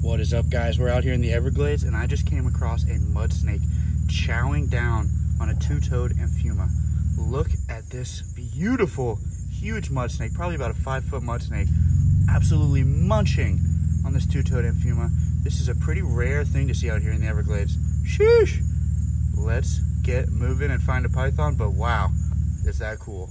What is up guys? We're out here in the Everglades and I just came across a mud snake chowing down on a two-toed amphiuma. Look at this beautiful, huge mud snake, probably about a five foot mud snake, absolutely munching on this two-toed amphiuma. This is a pretty rare thing to see out here in the Everglades. Sheesh! Let's get moving and find a python, but wow, is that cool.